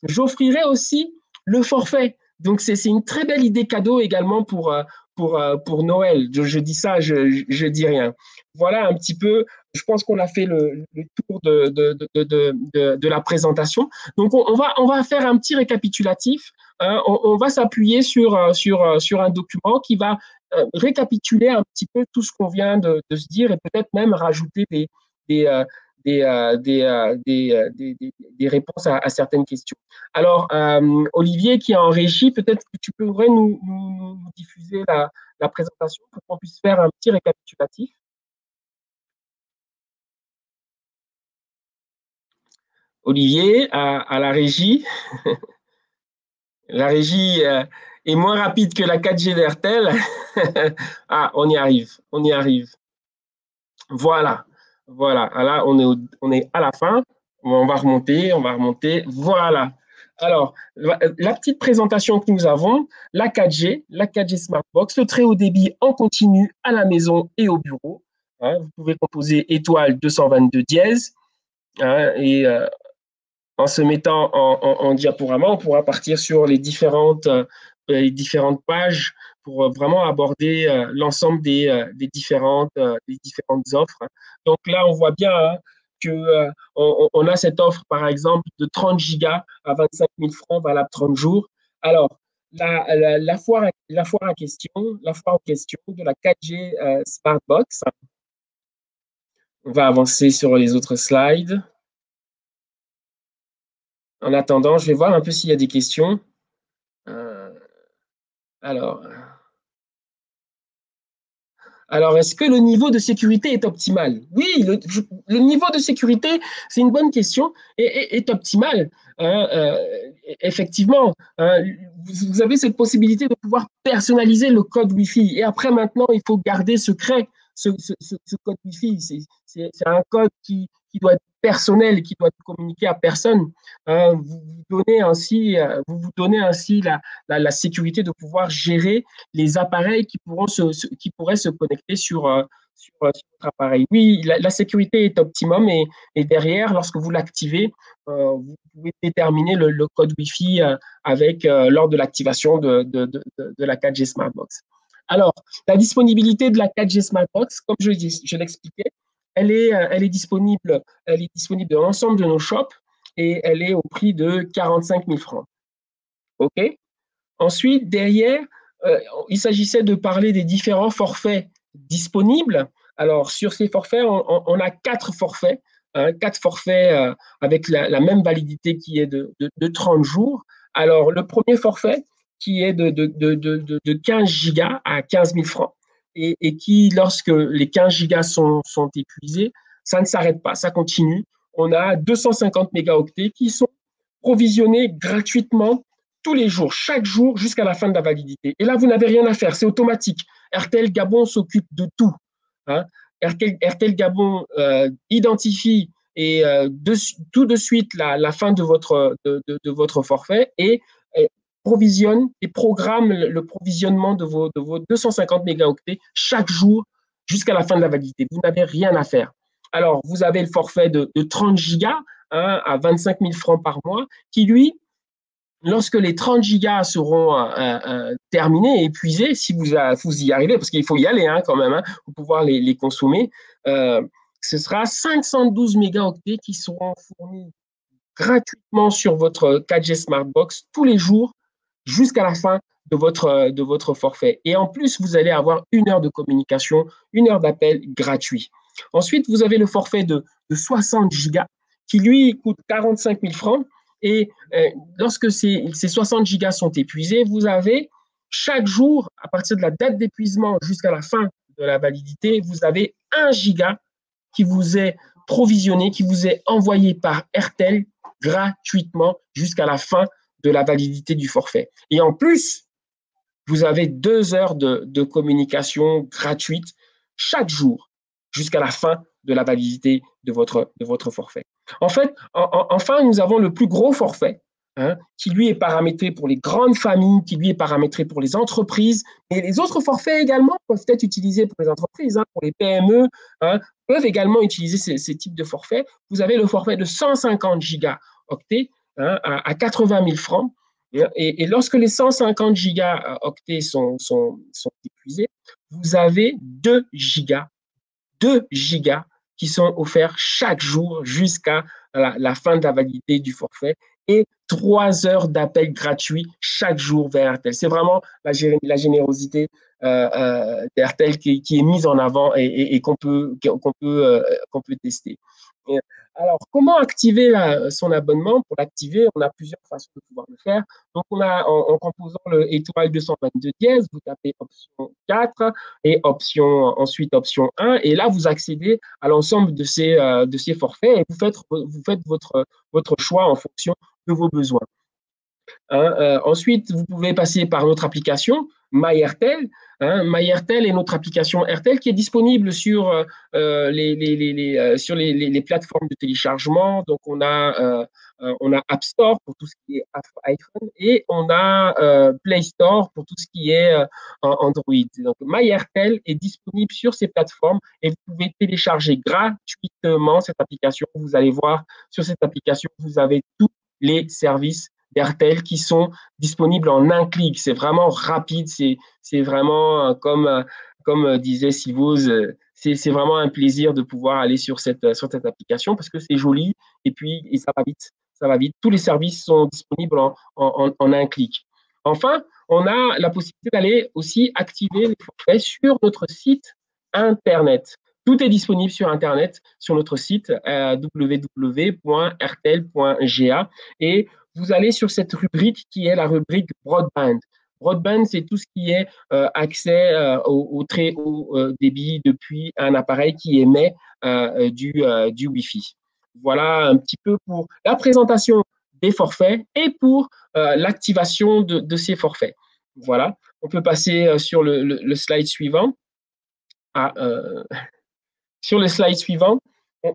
S1: j'offrirai aussi le forfait. Donc, c'est une très belle idée cadeau également pour, euh, pour, euh, pour Noël. Je, dis ça, je, je dis rien. Voilà un petit peu je pense qu'on a fait le, tour de, de, la présentation. Donc, on, va, on va faire un petit récapitulatif. Hein. On, va s'appuyer sur, sur, sur un document qui va récapituler un petit peu tout ce qu'on vient de, se dire et peut-être même rajouter des, des, des, des, des, réponses à, certaines questions. Alors, Olivier, qui est en régie, peut-être que tu pourrais nous, nous diffuser la, la présentation pour qu'on puisse faire un petit récapitulatif. Olivier à, la régie. la régie euh, est moins rapide que la 4G d'Hertel. ah, on y arrive, on y arrive. Voilà, voilà. Ah, là, on est, on est à la fin. On va remonter, on va remonter. Voilà. Alors, la petite présentation que nous avons, la 4G, la 4G Smartbox, le très haut débit en continu à la maison et au bureau. Hein. vous pouvez composer étoile 222 dièse. Hein, et euh, en se mettant en, diaporama, on pourra partir sur les différentes, euh, les différentes pages pour euh, vraiment aborder euh, l'ensemble des, des, différentes, des différentes offres. Donc là, on voit bien hein, que on, a cette offre, par exemple, de 30 gigas à 25 000 francs valable 30 jours. Alors, la, la, foire, la foire en question, la foire en question de la 4G Smartbox. On va avancer sur les autres slides. En attendant, je vais voir un peu s'il y a des questions. Euh, alors, alors est-ce que le niveau de sécurité est optimal? Oui, le, niveau de sécurité, c'est une bonne question, est, optimal. Hein, euh, effectivement, hein, vous, avez cette possibilité de pouvoir personnaliser le code Wi-Fi. Et après, maintenant, il faut garder secret ce, code Wi-Fi. C'est un code qui, qui doit être personnel qui doit être communiqué à personne. Hein, vous, vous, donnez ainsi, euh, vous vous donnez ainsi la, la, sécurité de pouvoir gérer les appareils qui, pourront se, qui pourraient se connecter sur, euh, euh, sur votre appareil. Oui, la, sécurité est optimum et, et derrière, lorsque vous l'activez, vous pouvez déterminer le, code Wi-Fi avec, lors de l'activation de, de, de, de, la 4G Smartbox. Alors, la disponibilité de la 4G Smartbox, comme je, je l'expliquais, elle est, euh, elle est disponible dans l'ensemble de nos shops et elle est au prix de 45 000 francs. OK? Ensuite, derrière, euh, il s'agissait de parler des différents forfaits disponibles. Alors, sur ces forfaits, on, a quatre forfaits, hein, quatre forfaits euh, avec la, même validité qui est de, 30 jours. Alors, le premier forfait, qui est de, de 15 gigas à 15 000 francs et, qui, lorsque les 15 gigas sont, épuisés, ça ne s'arrête pas, ça continue. On a 250 mégaoctets qui sont provisionnés gratuitement tous les jours, chaque jour, jusqu'à la fin de la validité. Et là, vous n'avez rien à faire, c'est automatique. RTL Gabon s'occupe de tout. Hein. RTL, Gabon euh, identifie et euh, tout de suite la, fin de votre, de votre forfait et provisionne et programme le, provisionnement de vos, de vos 250 mégaoctets chaque jour jusqu'à la fin de la validité. Vous n'avez rien à faire. Alors, vous avez le forfait de, 30 gigas hein, à 25 000 francs par mois qui, lui, lorsque les 30 gigas seront euh, euh, terminés et épuisés, si vous, vous y arrivez, parce qu'il faut y aller hein, quand même hein, pour pouvoir les, les consommer, euh, ce sera 512 mégaoctets qui seront fournis gratuitement sur votre 4G Smartbox tous les jours jusqu'à la fin de votre, de votre forfait. Et en plus, vous allez avoir une heure de communication, une heure d'appel gratuit. Ensuite, vous avez le forfait de, 60 gigas qui, lui, coûte 45 000 francs. Et euh, lorsque ces, ces 60 gigas sont épuisés, vous avez chaque jour, à partir de la date d'épuisement jusqu'à la fin de la validité, vous avez 1 giga qui vous est provisionné, qui vous est envoyé par RTL gratuitement jusqu'à la fin de la validité du forfait. Et en plus, vous avez deux heures de, communication gratuite chaque jour jusqu'à la fin de la validité de votre, forfait. En fait, enfin, nous avons le plus gros forfait hein, qui lui est paramétré pour les grandes familles, qui lui est paramétré pour les entreprises. Et les autres forfaits également peuvent être utilisés pour les entreprises, hein, pour les PME, hein, peuvent également utiliser ces, ces, types de forfaits. Vous avez le forfait de 150 gigaoctets Hein, à, 80 000 francs. Et, lorsque les 150 gigaoctets sont, sont, sont épuisés, vous avez 2 gigas, 2 gigas qui sont offerts chaque jour jusqu'à la, fin de la validité du forfait et trois heures d'appel gratuit chaque jour vers RTL. C'est vraiment la, générosité euh, euh, qui, est mise en avant et, euh, qu'on peut tester. Alors, comment activer son abonnement? Pour l'activer, on a plusieurs façons de pouvoir le faire. Donc, on a en, composant le étoile 222 dièse, vous tapez option 4 et option ensuite option 1 et là vous accédez à l'ensemble de ces de ces forfaits et vous faites vous faites votre votre choix en fonction de vos besoins. Hein, ensuite, vous pouvez passer par notre application MyRTL. Hein, est notre application RTL qui est disponible sur, euh, euh, les, euh, sur les, plateformes de téléchargement. Donc, on a, on a App Store pour tout ce qui est iPhone et on a Play Store pour tout ce qui est Android. Donc, MyRTL est disponible sur ces plateformes et vous pouvez télécharger gratuitement cette application. Vous allez voir sur cette application, vous avez tous les services Qui sont disponibles en un clic. C'est vraiment rapide, c'est vraiment euh, comme, euh, comme euh, disait Sivose, c'est vraiment un plaisir de pouvoir aller sur cette, sur cette application parce que c'est joli et puis et ça va vite. Ça va vite. Tous les services sont disponibles en, en, en un clic. Enfin, on a la possibilité d'aller aussi activer les forfaits sur notre site Internet. Tout est disponible sur Internet, sur notre site euh, www.rtl.ga et vous allez sur cette rubrique qui est la rubrique broadband. Broadband, c'est tout ce qui est euh, accès euh, au, très haut euh, débit depuis un appareil qui émet du, du Wi-Fi. Voilà un petit peu pour la présentation des forfaits et pour l'activation de, ces forfaits. Voilà, on peut passer sur le, slide suivant. Ah, sur le slide suivant,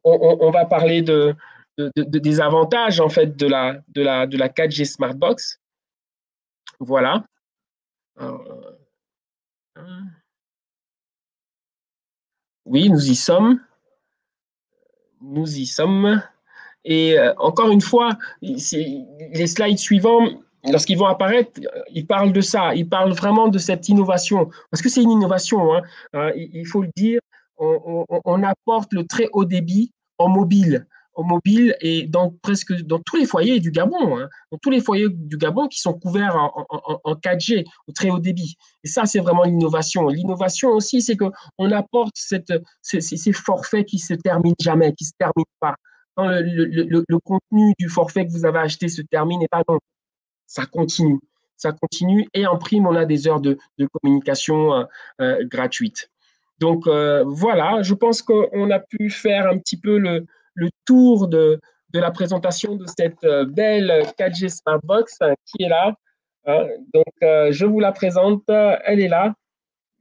S1: on va parler de, des avantages en fait de la, de la, de la 4G Smartbox. Voilà. Euh, oui, nous y sommes. Nous y sommes. Et euh, encore une fois, les slides suivants, lorsqu'ils vont apparaître, ils parlent de ça. Ils parlent vraiment de cette innovation. Parce que c'est une innovation, hein. Euh, il faut le dire. on, apporte le très haut débit en mobile mobile et dans presque dans tous les foyers du Gabon, hein. dans tous les foyers du Gabon qui sont couverts en, 4G au très haut débit. Et ça, c'est vraiment l'innovation. L'innovation aussi, c'est qu'on apporte cette, ces, forfaits qui se terminent jamais, qui se terminent pas. Quand le, contenu du forfait que vous avez acheté se termine, et pas non, ça continue. Ça continue et en prime, on a des heures de, communication euh, euh, gratuites. Donc euh, voilà, je pense qu'on a pu faire un petit peu le, le tour de, la présentation de cette euh, belle 4G Smartbox euh, qui est là. Hein. Donc, euh, je vous la présente. Elle est là,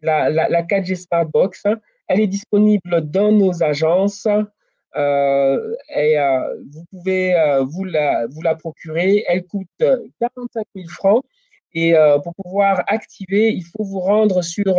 S1: la, 4G Smartbox. Elle est disponible dans nos agences. et vous pouvez vous, la, vous la procurer. Elle coûte 45 000 francs. Et pour pouvoir activer, il faut vous rendre sur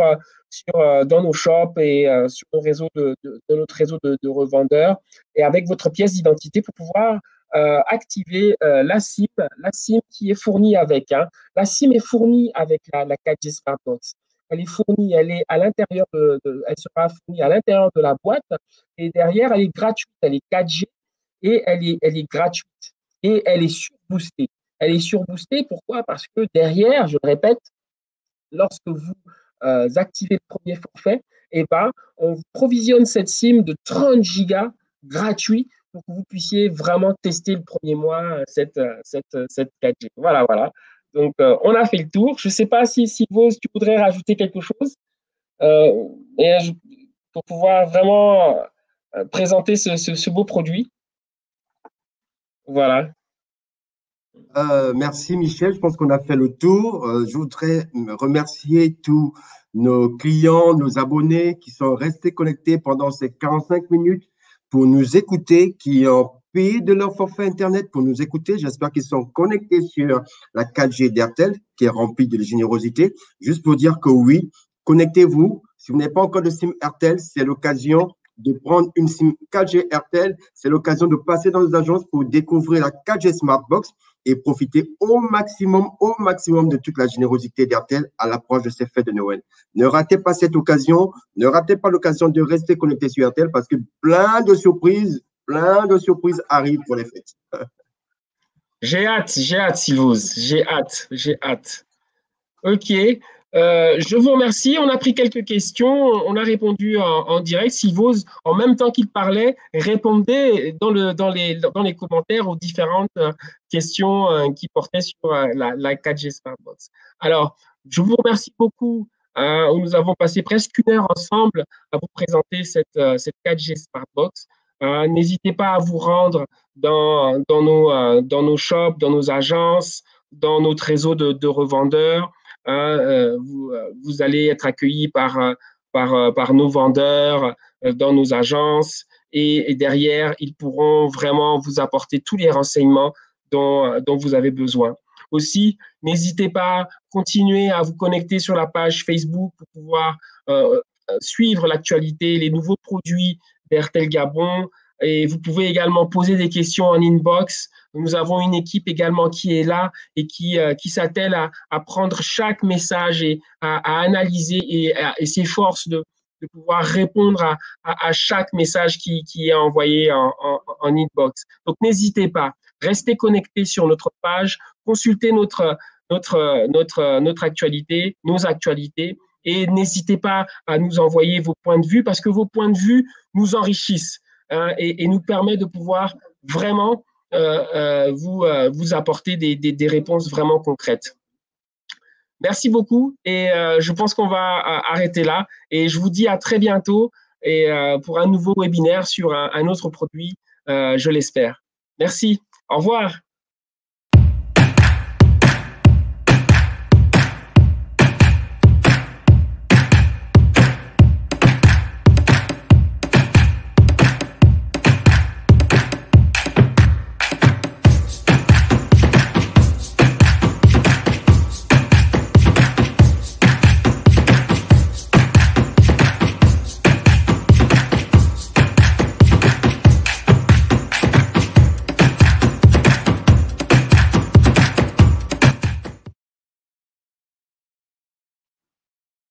S1: sur, euh, dans nos shops et euh, sur notre réseau de, revendeurs et avec votre pièce d'identité pour pouvoir euh, activer la SIM, la SIM qui est fournie avec. Hein. La SIM est fournie avec la, la 4G Smartbox. Elle est fournie, elle est à l'intérieur de, elle sera fournie à l'intérieur de la boîte et derrière elle est gratuite, elle est 4G et elle est, elle est gratuite et elle est surboostée. Elle est surboostée, pourquoi? Parce que derrière, je le répète, lorsque vous euh, activer le premier forfait, eh ben, on provisionne cette SIM de 30 gigas gratuit pour que vous puissiez vraiment tester le premier mois euh, cette, euh, cette, cette 4G. Voilà, voilà. Donc, on a fait le tour. Je ne sais pas si, si vous, tu voudrais rajouter quelque chose pour pouvoir vraiment présenter ce, ce beau produit. Voilà.
S2: Euh, merci Michel, je pense qu'on a fait le tour. Euh, je voudrais remercier tous nos clients, nos abonnés qui sont restés connectés pendant ces 45 minutes pour nous écouter, qui ont payé de leur forfait Internet pour nous écouter. J'espère qu'ils sont connectés sur la 4G d'Airtel qui est remplie de générosité. Juste pour dire que oui, connectez-vous. Si vous n'avez pas encore de SIM Airtel, c'est l'occasion de prendre une SIM 4G Airtel. C'est l'occasion de passer dans les agences pour découvrir la 4G Smartbox et profiter au maximum, au maximum de toute la générosité d'Airtel à l'approche de ces fêtes de Noël. Ne ratez pas cette occasion, ne ratez pas l'occasion de rester connecté sur Airtel parce que plein de surprises, plein de surprises arrivent pour les fêtes.
S1: J'ai hâte, j'ai hâte, Sylvose, j'ai hâte, j'ai hâte. Ok, euh, je vous remercie. On a pris quelques questions. On a répondu en, direct. Sylvose, en même temps qu'il parlait, répondait dans, le, dans, les, commentaires aux différentes euh, questions euh, qui portaient sur la, la 4G Smartbox. Alors, je vous remercie beaucoup. nous avons passé presque une heure ensemble à vous présenter cette, cette 4G Smartbox. N'hésitez pas à vous rendre dans, nos, dans nos shops, dans nos agences, dans notre réseau de revendeurs. Hein, euh, vous, euh, vous, allez être accueilli par, euh, par, nos vendeurs dans nos agences et, derrière, ils pourront vraiment vous apporter tous les renseignements dont, dont vous avez besoin. Aussi, n'hésitez pas à continuer à vous connecter sur la page Facebook pour pouvoir suivre l'actualité, les nouveaux produits d'Airtel Gabon. Et vous pouvez également poser des questions en inbox nous avons une équipe également qui est là et qui, euh, qui s'attelle à, à, prendre chaque message et à, à analyser et, et s'efforce de, de pouvoir répondre à, à, chaque message qui, qui est envoyé en, en, en inbox. Donc, n'hésitez pas, restez connectés sur notre page, consultez notre, notre, notre, notre actualité, nos actualités, et n'hésitez pas à nous envoyer vos points de vue parce que vos points de vue nous enrichissent hein, et, et, nous permettent de pouvoir vraiment vous, euh, vous apporter des, des, réponses vraiment concrètes. Merci beaucoup et je pense qu'on va arrêter là et je vous dis à très bientôt et pour un nouveau webinaire sur un autre produit, je l'espère. Merci. Au revoir.